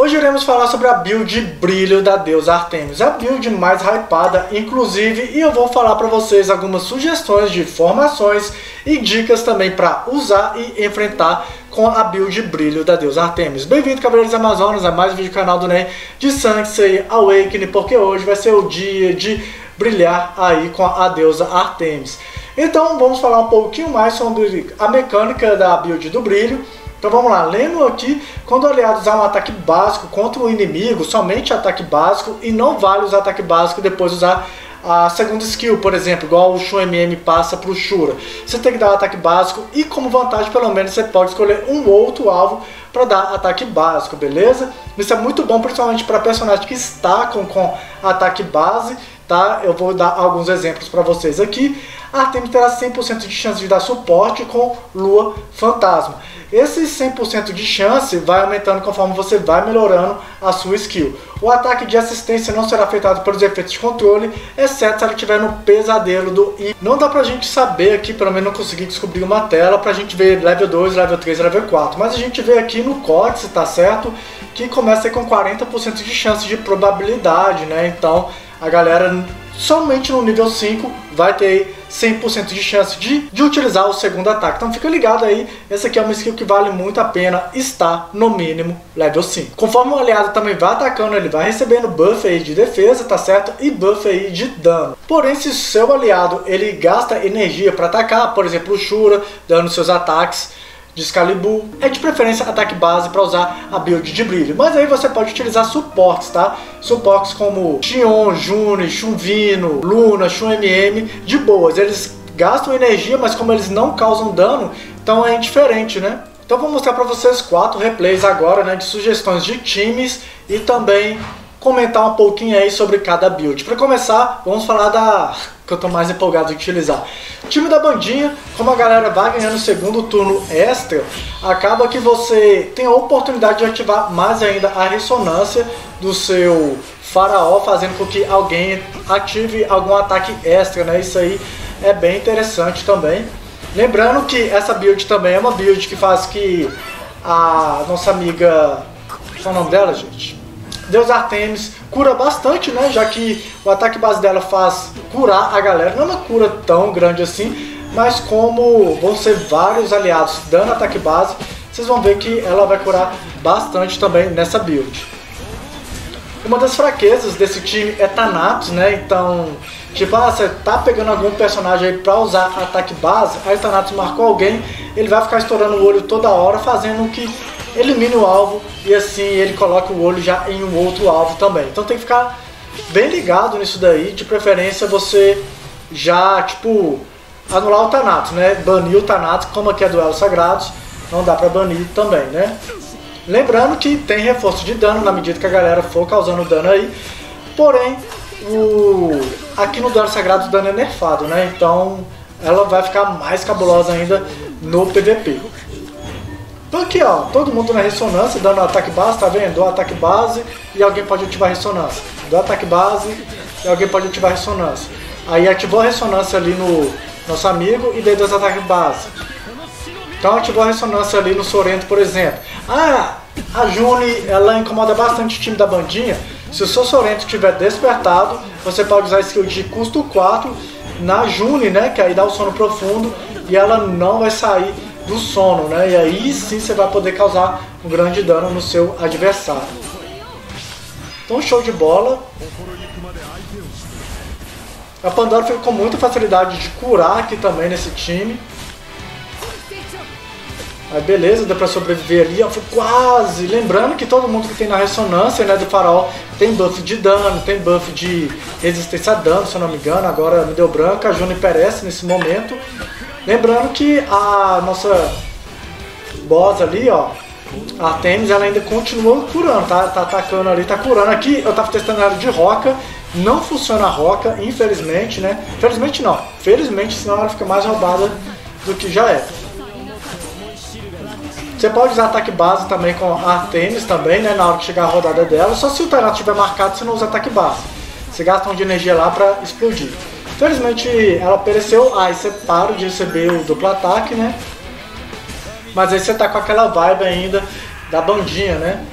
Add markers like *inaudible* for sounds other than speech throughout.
Hoje iremos falar sobre a build Brilho da deusa Artemis, a build mais hypada, inclusive, e eu vou falar para vocês algumas sugestões de formações e dicas também para usar e enfrentar com a build Brilho da deusa Artemis. Bem-vindo, Cavaleiros Amazonas, a mais um vídeo do canal do NEM de Sansei Awakening, porque hoje vai ser o dia de brilhar aí com a deusa Artemis. Então vamos falar um pouquinho mais sobre a mecânica da build do Brilho, então vamos lá, lendo aqui, quando o aliado usar um ataque básico contra o inimigo, somente ataque básico, e não vale usar ataque básico e depois usar a segunda skill, por exemplo, igual o Shu MM passa para o Shura. Você tem que dar um ataque básico e como vantagem, pelo menos, você pode escolher um outro alvo para dar ataque básico, beleza? Isso é muito bom, principalmente para personagens que estacam com ataque base, tá? Eu vou dar alguns exemplos para vocês aqui. Artemis terá 100% de chance de dar suporte com Lua Fantasma. Esse 100% de chance vai aumentando conforme você vai melhorando a sua skill. O ataque de assistência não será afetado pelos efeitos de controle, exceto se ela estiver no pesadelo do I. Não dá pra gente saber aqui, pelo menos não consegui descobrir uma tela pra gente ver level 2, level 3, level 4. Mas a gente vê aqui no códice, tá certo? Que começa com 40% de chance de probabilidade, né? Então a galera somente no nível 5 vai ter 100% de chance de, de utilizar o segundo ataque. Então fica ligado aí, essa aqui é uma skill que vale muito a pena estar no mínimo level 5. Conforme o aliado também vai atacando, ele vai recebendo buff aí de defesa, tá certo? E buff aí de dano. Porém, se seu aliado ele gasta energia para atacar, por exemplo o Shura, dando seus ataques, de Excalibur, é de preferência ataque base para usar a build de brilho. Mas aí você pode utilizar suportes, tá? Suportes como Xion, Juni, Chunvino, Luna, Shun MM, de boas. Eles gastam energia, mas como eles não causam dano, então é indiferente, né? Então vou mostrar para vocês quatro replays agora, né, de sugestões de times e também comentar um pouquinho aí sobre cada build. Para começar, vamos falar da *laughs* que eu estou mais empolgado de utilizar. Time da bandinha, como a galera vai ganhando o segundo turno extra, acaba que você tem a oportunidade de ativar mais ainda a ressonância do seu faraó, fazendo com que alguém ative algum ataque extra, né? Isso aí é bem interessante também. Lembrando que essa build também é uma build que faz que a nossa amiga... Qual é o nome dela, gente? Deus Artemis cura bastante, né? Já que o ataque base dela faz curar a galera. Não é uma cura tão grande assim, mas como vão ser vários aliados dando ataque base, vocês vão ver que ela vai curar bastante também nessa build. Uma das fraquezas desse time é Thanatos, né? Então, tipo, ah, você tá pegando algum personagem aí pra usar ataque base, aí Thanatos marcou alguém, ele vai ficar estourando o olho toda hora, fazendo que elimine o alvo e assim ele coloca o olho já em um outro alvo também. Então tem que ficar bem ligado nisso daí, de preferência você já, tipo, anular o Thanatos, né? Banir o Thanatos, como aqui é duelos sagrados, não dá pra banir também, né? Lembrando que tem reforço de dano na medida que a galera for causando dano aí, porém, o... aqui no duelo sagrado o dano é nerfado, né? Então ela vai ficar mais cabulosa ainda no PVP. Então aqui ó, todo mundo na ressonância, dando ataque base, tá vendo? Dou ataque base e alguém pode ativar a ressonância. Dou ataque base e alguém pode ativar a ressonância. Aí ativou a ressonância ali no nosso amigo e dei dois ataques base. Então ativou a ressonância ali no Sorento, por exemplo. Ah, a June, ela incomoda bastante o time da bandinha. Se o seu Sorento estiver despertado, você pode usar a skill de custo 4 na June, né? Que aí dá o sono profundo e ela não vai sair do sono, né? E aí sim você vai poder causar um grande dano no seu adversário. Então show de bola. A Pandora fica com muita facilidade de curar aqui também nesse time. Aí beleza, deu pra sobreviver ali, ó, foi quase. Lembrando que todo mundo que tem na ressonância né, do farol tem buff de dano, tem buff de resistência a dano, se eu não me engano. Agora me deu branca, a Juni perece nesse momento. Lembrando que a nossa boss ali, ó, a Artemis, ela ainda continua curando, tá, tá atacando ali, tá curando. Aqui eu tava testando ela de roca, não funciona a roca, infelizmente, né? Felizmente não, felizmente, senão ela fica mais roubada do que já é. Você pode usar ataque base também com a Artemis também, né? Na hora que chegar a rodada dela. Só se o Tarato estiver marcado, você não usa ataque base. Você gasta um de energia lá pra explodir. Felizmente ela pereceu, aí você para de receber o duplo ataque, né? Mas aí você tá com aquela vibe ainda da bandinha, né?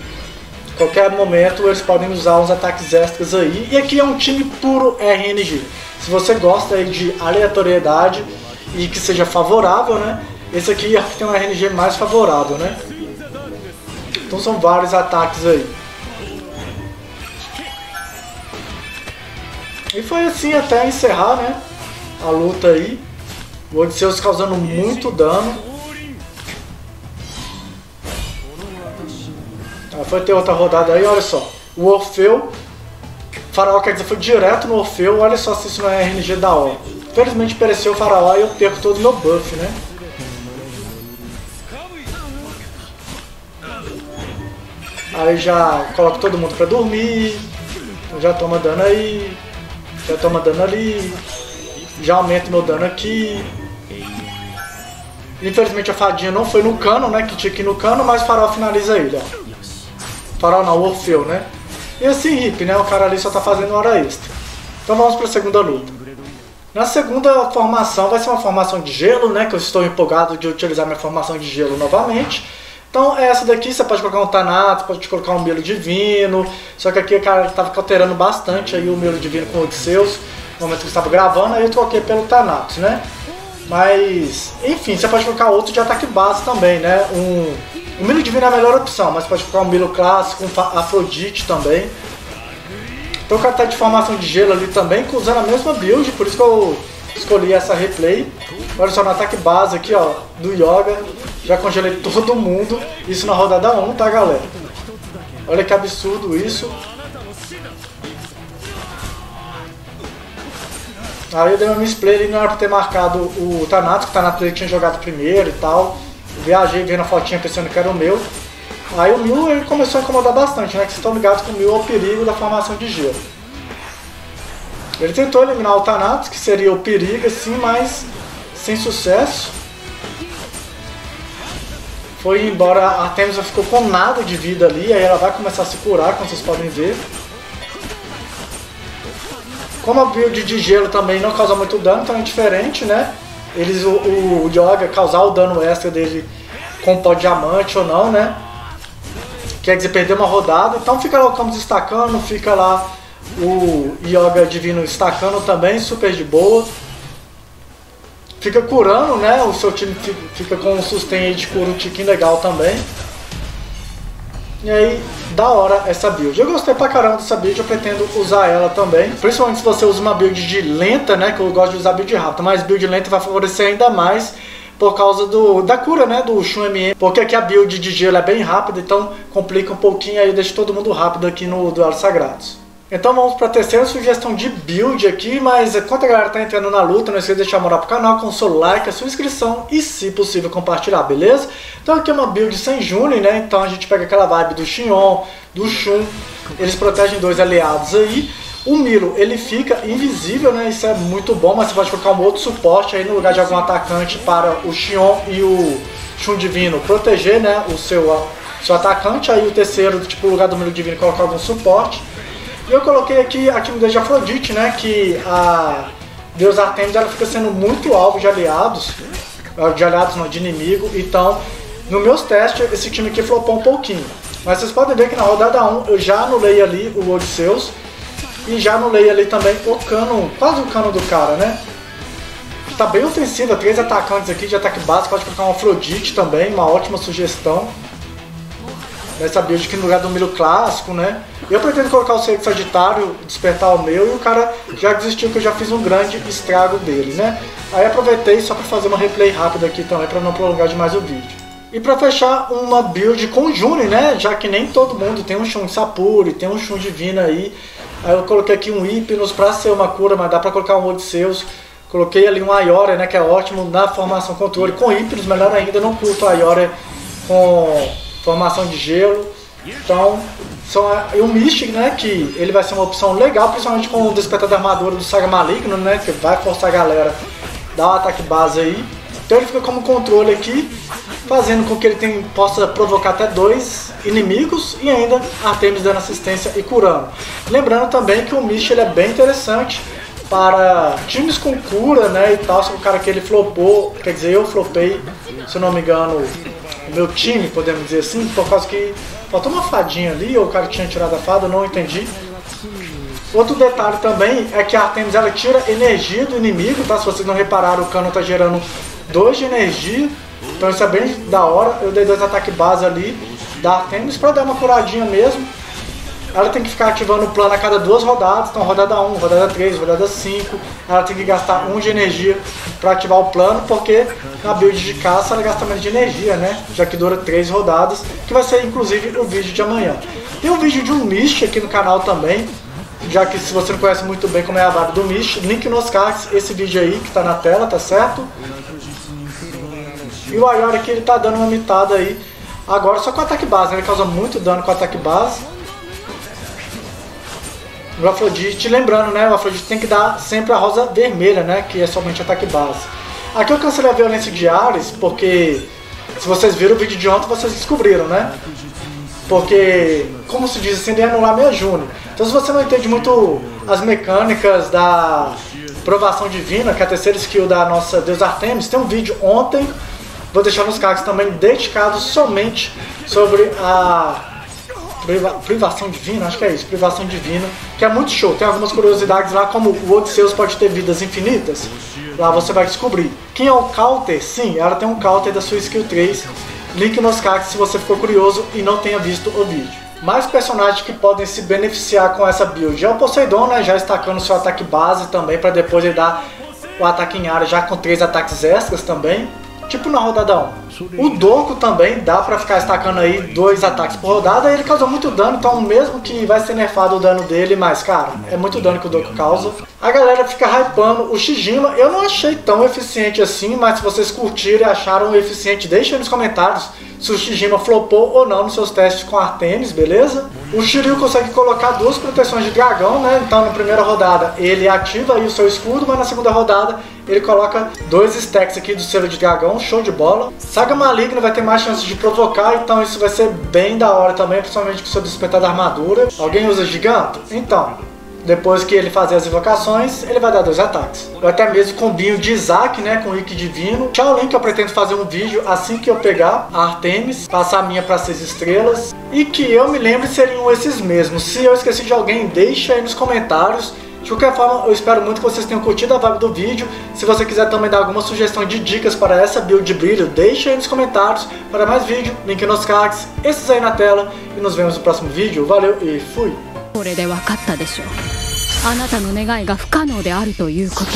qualquer momento eles podem usar uns ataques extras aí. E aqui é um time puro RNG. Se você gosta aí de aleatoriedade e que seja favorável, né? Esse aqui que tem um RNG mais favorável, né? Então são vários ataques aí. E foi assim até encerrar, né? A luta aí. O Odisseus causando muito dano. Ah, foi ter outra rodada aí, olha só. O Orfeu. Faraó, quer dizer, foi direto no Orfeu. Olha só se isso não é RNG da hora. Infelizmente pereceu o Faraó e eu perco todo o meu buff, né? Aí já coloco todo mundo pra dormir. Já toma dano aí. Já toma dano ali. Já aumento meu dano aqui. Infelizmente a fadinha não foi no cano, né? Que tinha ir no cano, mas o farol finaliza ele, ó. Farol não, Orfeu, né? E assim, Hip, né? O cara ali só tá fazendo hora extra. Então vamos pra segunda luta. Na segunda formação vai ser uma formação de gelo, né? Que eu estou empolgado de utilizar minha formação de gelo novamente. Então essa daqui você pode colocar um Tanato, pode colocar um Milo Divino. Só que aqui o cara estava alterando bastante aí o Milo Divino com o Odisseus. No momento que estava gravando, aí eu troquei pelo Thanatos, né? Mas, enfim, você pode colocar outro de ataque base também, né? Um, o Milo Divino é a melhor opção, mas pode colocar um Milo Clássico, um Afrodite também. Então o cara tá de formação de gelo ali também, usando a mesma build, por isso que eu escolhi essa replay. Olha só no ataque base aqui, ó, do Yoga. Já congelei todo mundo. Isso na rodada 1, tá, galera? Olha que absurdo isso. Aí eu dei uma misplay ali, não era pra ter marcado o Thanatos, que o Thanatos tinha jogado primeiro e tal. Viajei vendo a fotinha pensando que era o meu. Aí o Mil ele começou a incomodar bastante, né? Que vocês estão ligados que o Mil é o perigo da formação de gelo. Ele tentou eliminar o Thanatos, que seria o perigo, assim, mas sem sucesso. Foi embora, a Artemisa ficou com nada de vida ali, aí ela vai começar a se curar, como vocês podem ver. Como a build de gelo também não causa muito dano, então é diferente, né? Eles, o, o Yoga causar o dano extra dele com pó diamante ou não, né? Quer dizer, perder uma rodada, então fica lá o Camus estacando, fica lá o Yoga Divino estacando também, super de boa. Fica curando, né? O seu time fica com um sustain de cura um tiquinho legal também. E aí, da hora essa build. Eu gostei pra caramba dessa build, eu pretendo usar ela também. Principalmente se você usa uma build de lenta, né? Que eu gosto de usar build rápida. Mas build lenta vai favorecer ainda mais por causa do, da cura, né, do Shun MM, porque aqui a build de gelo é bem rápida, então complica um pouquinho aí, deixa todo mundo rápido aqui no Duelos Sagrados. Então vamos para a terceira sugestão de build aqui, mas enquanto a galera tá entrando na luta, não esqueça de deixar moral pro canal com o seu like, a sua inscrição e, se possível, compartilhar, beleza? Então aqui é uma build sem Juni, né? Então a gente pega aquela vibe do Xion, do Shun, eles protegem dois aliados aí. O Milo, ele fica invisível, né? Isso é muito bom, mas você pode colocar um outro suporte aí no lugar de algum atacante para o Xion e o Shun Divino proteger, né? O seu, seu atacante. Aí o terceiro, tipo, no lugar do Milo Divino, colocar algum suporte. E eu coloquei aqui a timidez de Afrodite, né? Que a Deus Artemis ela fica sendo muito alvo de aliados, de aliados não, de inimigo. Então, nos meus testes, esse time aqui flopou um pouquinho. Mas vocês podem ver que na rodada 1 eu já anulei ali o Odisseus e já anulei ali também o cano, quase o cano do cara, né? Tá bem ofensiva, três atacantes aqui de ataque básico, pode colocar um Afrodite também, uma ótima sugestão nessa build aqui no lugar do milho clássico, né? Eu pretendo colocar o Sagitário, despertar o meu, e o cara já desistiu que eu já fiz um grande estrago dele, né? Aí aproveitei só para fazer uma replay rápida aqui também, para não prolongar demais o vídeo. E para fechar uma build com Juni, né? Já que nem todo mundo tem um Shun Sapuri, tem um Shun Divino aí. Aí eu coloquei aqui um Hypnos para ser uma cura, mas dá para colocar um Odisseus. Coloquei ali um Ayora, né? Que é ótimo na formação controle. Com Hypnos, melhor ainda, não curto Ayora com formação de gelo. Então, são, e o Mystic, né, que ele vai ser uma opção legal, principalmente com o despertar da armadura do Saga Maligno, né, que vai forçar a galera a dar um ataque base aí. Então ele fica como controle aqui, fazendo com que ele tem, possa provocar até dois inimigos e ainda Artemis dando assistência e curando. Lembrando também que o Mystic ele é bem interessante para times com cura, né, e tal, se o cara que ele flopou, quer dizer, eu flopei, se não me engano, o meu time, podemos dizer assim, por causa que Faltou uma fadinha ali, ou o cara tinha tirado a fada, não entendi. Outro detalhe também é que a Artemis ela tira energia do inimigo, tá? Se vocês não repararam, o cano tá gerando 2 de energia. Então isso é bem da hora. Eu dei dois ataques base ali da Artemis pra dar uma curadinha mesmo. Ela tem que ficar ativando o plano a cada duas rodadas. Então rodada 1, rodada 3, rodada 5. Ela tem que gastar 1 de energia para ativar o plano, porque na build de caça ela gasta menos de energia, né? Já que dura 3 rodadas, que vai ser inclusive o vídeo de amanhã. Tem um vídeo de um Mist aqui no canal também, já que se você não conhece muito bem como é a vibe do Mist, link nos cards, esse vídeo aí que tá na tela, tá certo? E o Ayora aqui ele tá dando uma mitada aí, agora só com ataque base, né? ele causa muito dano com ataque base. O Afrodite, lembrando, né, o Afrodite tem que dar sempre a rosa vermelha, né, que é somente ataque base. Aqui eu cancelei a violência de Ares, porque se vocês viram o vídeo de ontem, vocês descobriram, né? Porque, como se diz assim, ele anular minha June. Então se você não entende muito as mecânicas da provação divina, que é a terceira skill da nossa deusa Artemis, tem um vídeo ontem, vou deixar nos cards também, dedicado somente sobre a priva privação divina, acho que é isso, privação divina, que é muito show. Tem algumas curiosidades lá, como o Odisseus pode ter vidas infinitas, lá você vai descobrir. Quem é o counter? Sim, ela tem um counter da sua skill 3, link nos cards se você ficou curioso e não tenha visto o vídeo mais personagens que podem se beneficiar com essa build. É o Poseidon, né, já estacando seu ataque base também, para depois ele dar o ataque em área já com três ataques extras também. Tipo na rodada 1. O Doku também dá pra ficar estacando aí dois ataques por rodada. Ele causa muito dano, então mesmo que vai ser nerfado o dano dele, mas cara, é muito dano que o Doku causa. A galera fica hypando o Shijima. Eu não achei tão eficiente assim, mas se vocês curtiram e acharam eficiente, deixem nos comentários se o Shijima flopou ou não nos seus testes com Artemis, beleza? O Shiryu consegue colocar duas proteções de dragão, né? Então na primeira rodada ele ativa aí o seu escudo, mas na segunda rodada ele coloca dois stacks aqui do selo de dragão, show de bola. Saga Maligna vai ter mais chances de provocar, então isso vai ser bem da hora também, principalmente com seu despertar da armadura. Alguém usa Giganto? Então, depois que ele fazer as invocações, ele vai dar dois ataques. Ou até mesmo combinho de Isaac, né, com o Ike Divino. Tchau, Link, eu pretendo fazer um vídeo assim que eu pegar a Artemis, passar a minha para seis estrelas. E que eu me lembre seriam esses mesmos. Se eu esqueci de alguém, deixa aí nos comentários. De qualquer forma, eu espero muito que vocês tenham curtido a vibe do vídeo. Se você quiser também dar alguma sugestão de dicas para essa build de brilho, deixa aí nos comentários. Para mais vídeo, link nos cards, esses aí na tela. E nos vemos no próximo vídeo. Valeu e fui! これで分かったでしょあなたの願いが不可能であるということを